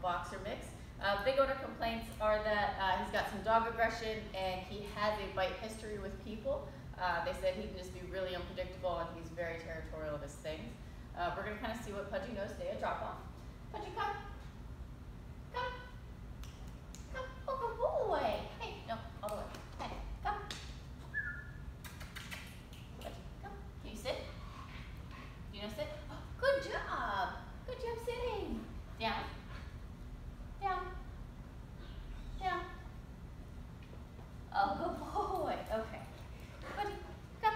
boxer mix. Uh, big owner complaints are that uh, he's got some dog aggression and he has a bite history with people. Uh, they said he can just be really unpredictable and he's very territorial of his things. Uh, we're gonna kind of see what Pudgey knows today. A drop off. Pudgey, come. Come. Come. Oh. Hey, no, all the way. Hey, come. Pudgey, come. Can you sit? You know sit? Oh, good job. Good job sitting. Down. Oh, good boy. Okay. Buddy, come.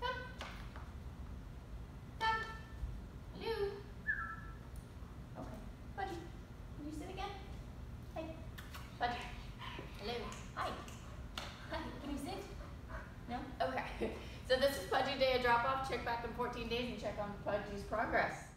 Come. Come. Hello. Okay. Buddy, can you sit again? Hey. Buddy. Hello. Hi. Hi. Can you sit? No? Okay. So this is Pudgey Day, a drop off. Check back in 14 days and check on Pudgey's progress.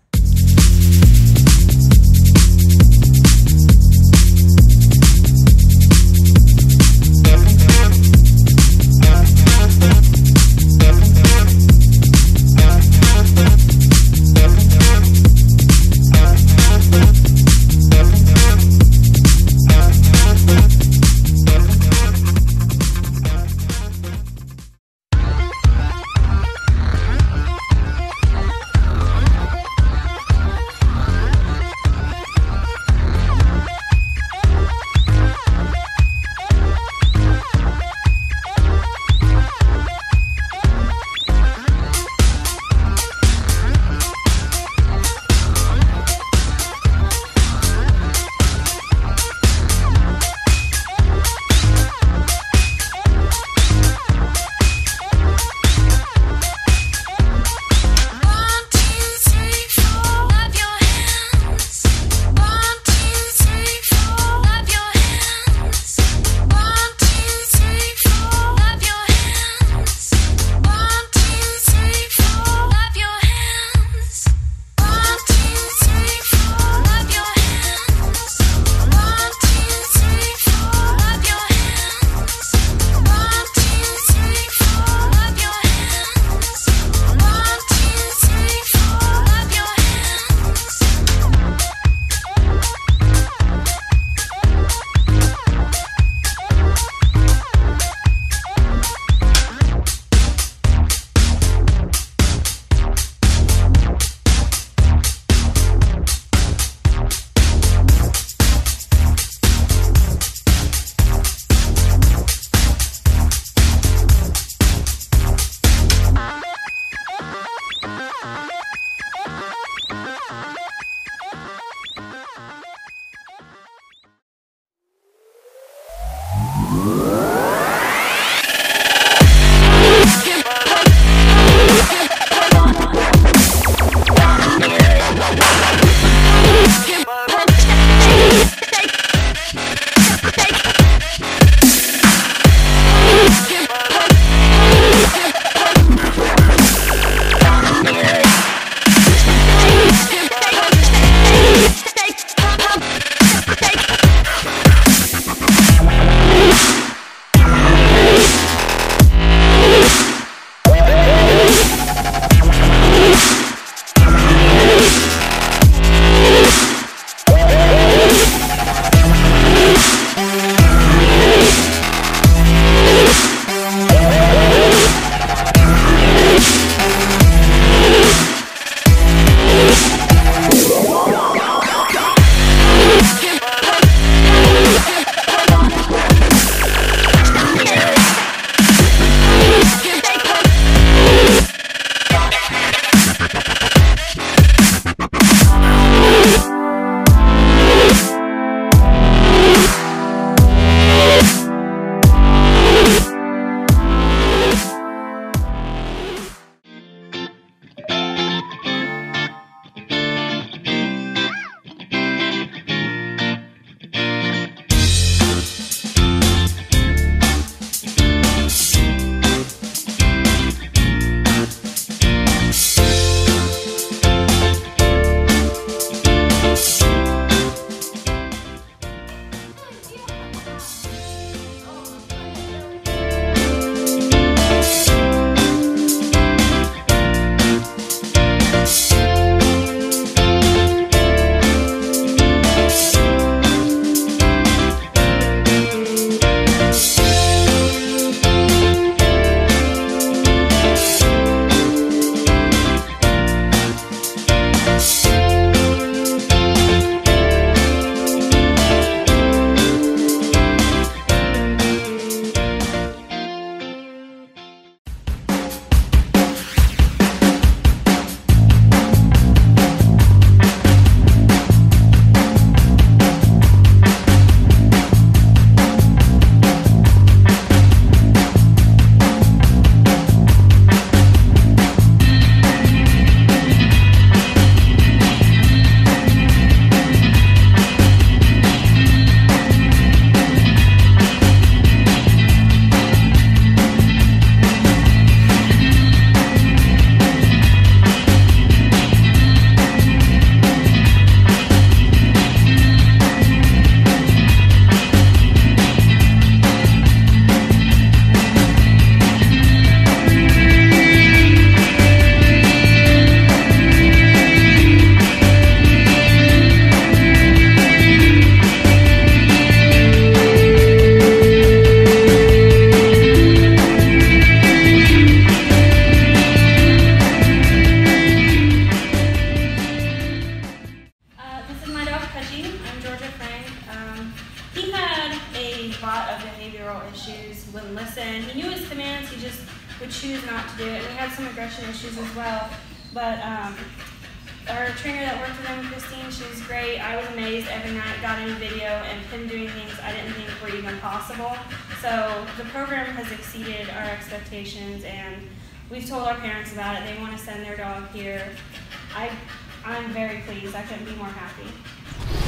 I'm Georgia Frank. Um, he had a lot of behavioral issues, wouldn't listen. He knew his commands, he just would choose not to do it. And we had some aggression issues as well. But um, our trainer that worked with him, Christine, she was great. I was amazed every night, got in video, and him doing things I didn't think were even possible. So the program has exceeded our expectations, and we've told our parents about it. They want to send their dog here. I, I'm very pleased. I couldn't be more happy.